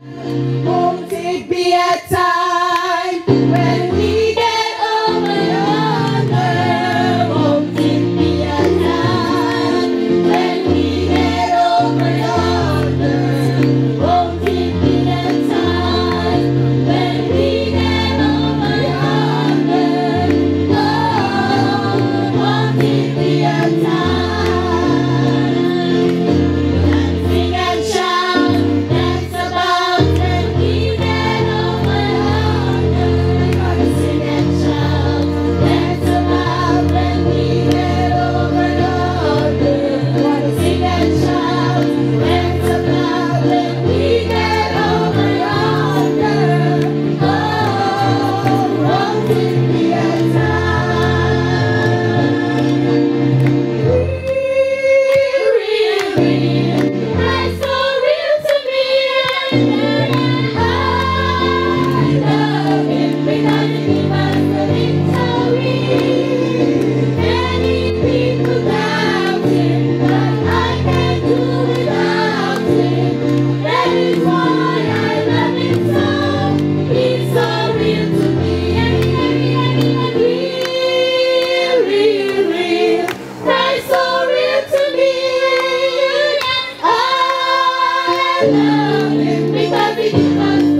Won't it love Him because He gave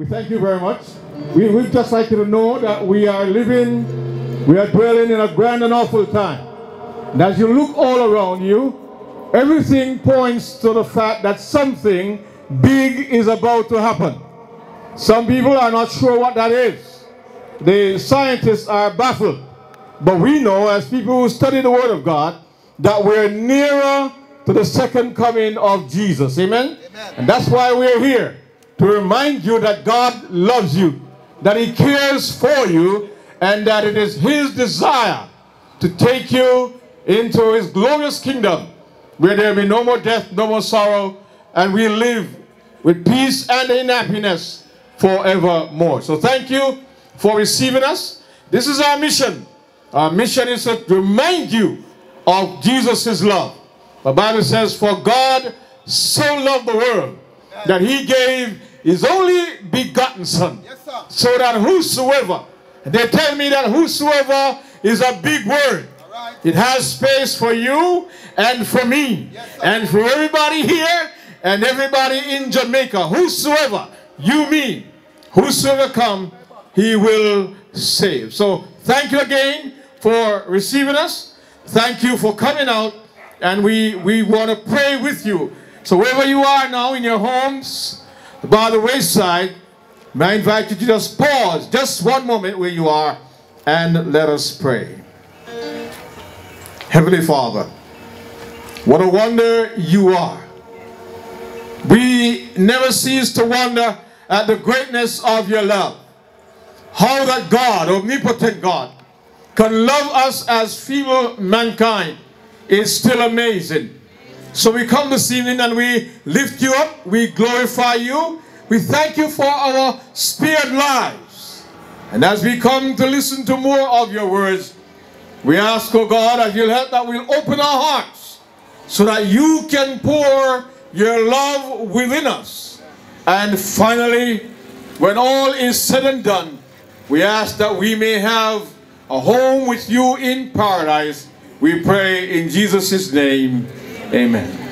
We thank you very much. We would just like you to know that we are living, we are dwelling in a grand and awful time. And as you look all around you, everything points to the fact that something big is about to happen. Some people are not sure what that is. The scientists are baffled. But we know, as people who study the Word of God, that we're nearer to the second coming of Jesus. Amen? And that's why we're here to remind you that God loves you, that He cares for you, and that it is His desire to take you into His glorious kingdom where there will be no more death, no more sorrow, and we live with peace and in happiness forevermore. So thank you for receiving us. This is our mission. Our mission is to remind you of Jesus' love. The Bible says, For God so loved the world that he gave his only begotten Son, so that whosoever, they tell me that whosoever is a big word. It has space for you and for me and for everybody here and everybody in Jamaica. Whosoever, you, mean, whosoever come, he will save. So thank you again for receiving us. Thank you for coming out. And we, we want to pray with you. So wherever you are now in your homes, by the wayside, may I invite you to just pause just one moment where you are and let us pray. Heavenly Father, what a wonder you are. We never cease to wonder at the greatness of your love. How that God, omnipotent God, can love us as feeble mankind is still amazing. So we come this evening and we lift you up, we glorify you, we thank you for our spared lives. And as we come to listen to more of your words, we ask, oh God, that you'll help that we'll open our hearts so that you can pour your love within us. And finally, when all is said and done, we ask that we may have a home with you in paradise. We pray in Jesus' name. Amen.